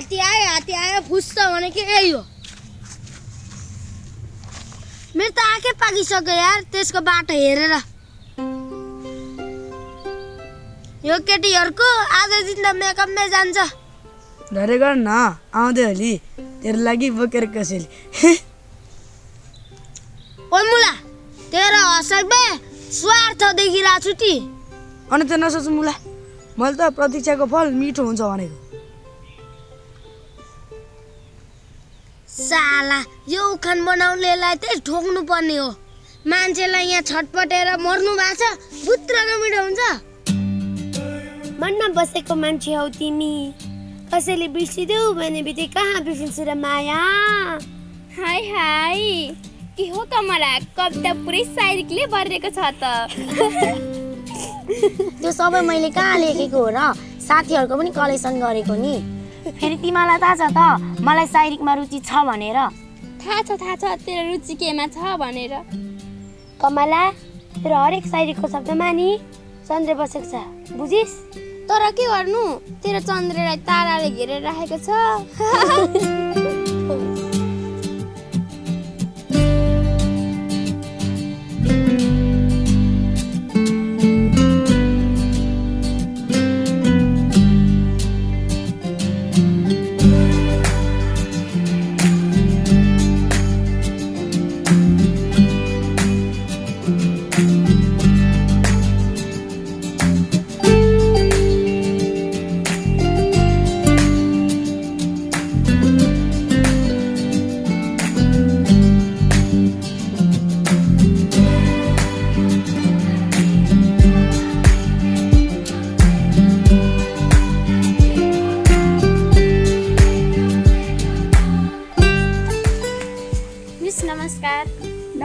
हात्ती आयो हात्ती आयो फुस्छ भनेको यही हो मेरो त आँखै पाकिसक्यो यार त्यसको बाटो हेरेर यो केटीहरूको आज दिन त मेकअपमै जान्छ धरे गर न आउँदै होली तेरो लागि बोकेर कसैले ओ मुला तेरो हसकमै स्वार्थ देखिरहेको छु ती अनि त नसोच मुला मैले त प्रतीक्षाको फल मिठो हुन्छ भनेको साला यो उखान बनाउनेलाई चाहिँ ठोक्नु पर्ने हो। मान्छेलाई यहाँ छटपटेर मर्नु भएको छ बुत्रको मिठो हुन्छ। मनमा बसेको मान्छे हौ तिमी। कसैले बिर्सिदेऊ भने बित्तिकै कहाँ बिर्सिन्छ र माया? हाई हाई के हो कमला कविता पुरै सायरीले भरिएको छ त। त्यो सबै मैले कहाँ लेखेको हो र साथीहरूको पनि कलेक्सन गरेको नि। फेरि तिमीलाई थाहा छ त मलाई शायरीमा रुचि छ भनेर। थाहा छ थाहा छ तेरो रुचि केमा छ भनेर। कमला तेरो हरेक शायरीको शब्दमा नि चन्द्र बसेको छ बुझिस्? तर के गर्नु? तेरो चन्द्रलाई ताराले घेरेर राखेको छ।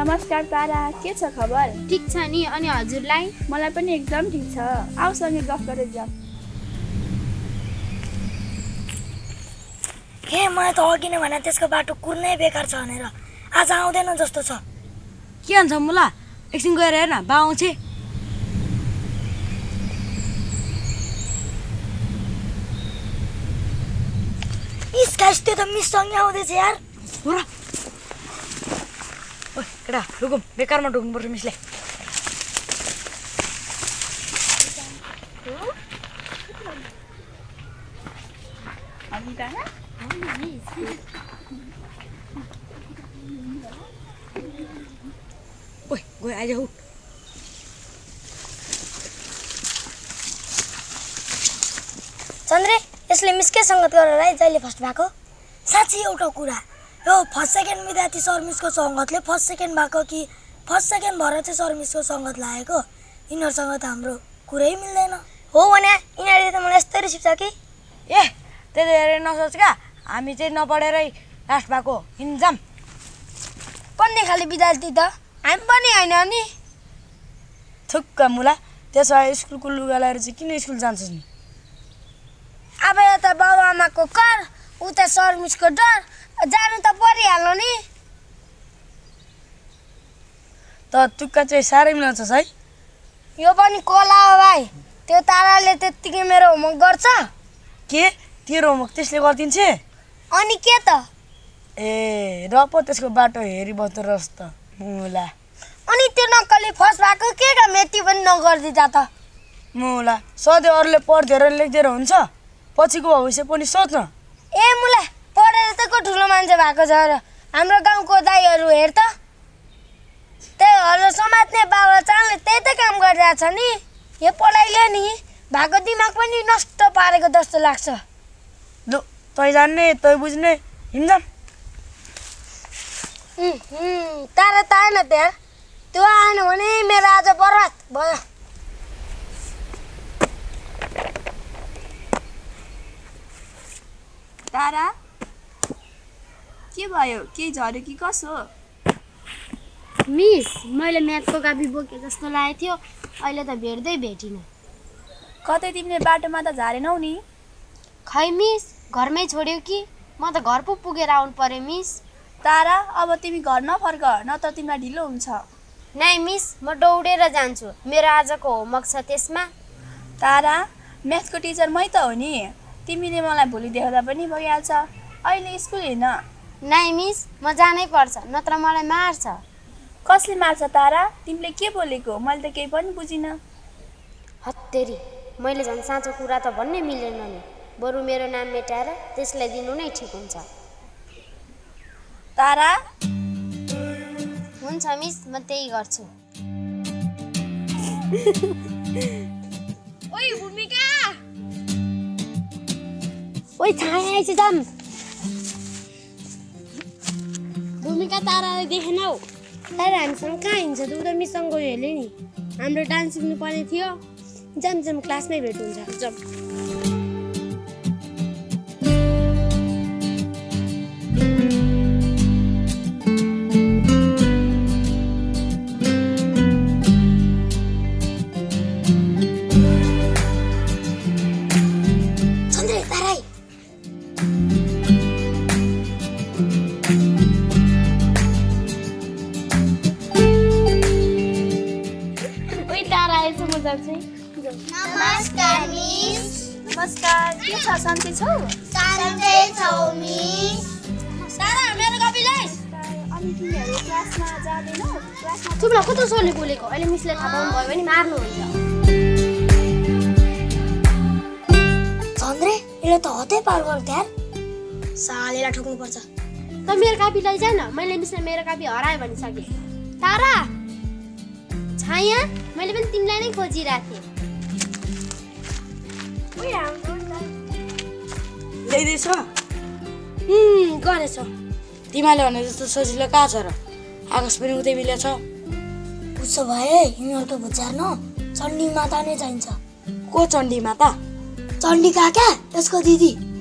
नमस्कार तारा के छ खबर? ठिक छ नि अनि हजुरलाई? मलाई पनि एकदम ठिक छ। आउसँगै गफ गरेर जाऊ। हे मलाई त अघि नै भने त्यसको बाटो कुर्नै बेकार छ भनेर। आज आउँदैन जस्तो छ। के भन्छ मुला? एकछिन गएर हेर न बा आउँछे। इस्काइस त्यो त मिससँगै आउँदैछ यार। केटा रुकुम बेकारमा ढुक्नुपर्छ मिसले ओइ गयो आइज हौ चन्द्रे यसले मिसकै सङ्गत गरेर है जहिले फर्स्ट भएको साँच्ची एउटा कुरा यो फर्स्ट सेकेन्ड विद्यार्थी सर्मिसको सङ्गतले फर्स्ट सेकेन्ड भएको कि फर्स्ट सेकेन्ड भएर चाहिँ सर्मिसको सङ्गत लागेको? यिनीहरूसँग त हाम्रो कुरै मिल्दैन। हो भने यिनीहरूले त मलाई यस्तै रिसिप्छ कि? ए त्यति हेरेर नसोच क्या हामी चाहिँ नपढेरै लास्ट भएको हिँड्छौँ पढ्ने खाले विद्यार्थी त? हामी पनि होइन नि। थुक्क मुला त्यसो भए स्कुलको लुगा लगाएर चाहिँ किन स्कुल जान्छस् नि? अब यता बाउ आमाको कर उता सर्मिसको डर। जानु त परिहाल्यो नि। त तुक्का चाहिँ साह्रै मिलाउँछस् है। यो पनि कोला हो भाइ। त्यो ताराले त्यत्तिकै मेरो होमवर्क गर्छ। के? तेरो होमवर्क त्यसले गरिदिन्छे? अनि के त? ए र पो त्यसको बाटो हेरिबस्दो रहेछ त मुला। अनि त्यो नक्कली फर्स्ट भएको के काम यति पनि नगरिदिँदा त। मुला सधैँ अरूले पढिदिएर लेखिदिएर हुन्छ। पछिको भविष्य पनि सोच न ए मुला पढेर त को ठुलो मान्छे भएको छ र? हाम्रो गाउँको दाईहरू हेर त। त्यही हजुर समात्ने बाबा चालले त्यही त काम गरिरहेछ नि। यो पढाइले नि भएको दिमाग पनि नष्ट पारेको जस्तो लाग्छ। लु तै जान्ने तै बुझ्ने। हिँड्छौँ तारा त आएन त्यहाँ। त्यो आएन भने मेरो आज बर्बाद भयो। तारा? के भयो? केही झऱ्यो कि कसो? मिस मैले म्याथको कापी बोके जस्तो लागेको थियो। अहिले त भेट्दै भेटिनँ। कतै तिमीले बाटोमा त झारेनौ नि। खै मिस घरमै छोड्यो कि? म त घर पो पुगेर आउनु पर्यो मिस। तारा अब तिमी घर नफर्क नत्र तिमीलाई ढिलो हुन्छ। नाइ मिस म दौडेर जान्छु। मेरो आजको होमवर्क छ त्यसमा। तारा म्याथको टिचर मै त हो नि। तिमीले मलाई भोलि देखाउँदा पनि भइहाल्छ। अहिले स्कुल हिँड। नाइ मिस म जानै पर्छ नत्र मलाई मार्छ। कसले मार्छ तारा? तिमीले के बोलेको? मैले त केही पनि बुझिनँ। हत्तेरी मैले झन् साँचो कुरा त भन्नै मिलेन नि। बरु मेरो नाम मेटाएर त्यसलाई दिनु नै ठिक हुन्छ। तारा? हुन्छ मिस म त्यही गर्छु। ओइ छाया आएछ जाम भूमिका तारालाई देखेन हौ तारा हामीसँग कहाँ हिँड्छ त उता मिससँग गयो हेर्ने नि हाम्रो डान्स सिक्नु पर्ने थियो जाम जाम क्लासमै भेट हुन्छ जाम नमस्कार के छ सन्चै छौ? सन्चै छौ मिस। अनि तिमीहरू क्लासमा जाँदैनौ? क्लासमा चुप न कस्तो सरले बोलेको? अहिले मिसले थाहा पाउनु भयो भने मार्नुहुन्छ। सन्द्रे यसले त हतै पार गर्छ यार। सालेलाई ठोक्नुपर्छ। त मेरो कापी लैजा न मैले मिसले मेरो कापी हरायो भनिसकेँ। तारा छाया मैले पनि तिमीलाई नै खोजिरहेको थिएँ। ल्याइदिएछ गरेछ तिमीले भने जस्तो सजिलो कहाँ छ र आकाश पनि उतै मिलेछ उसो भए यिनीहरूको बुझार न चण्डी माता नै चाहिन्छ को चण्डी माता चण्डी काका यसको दिदी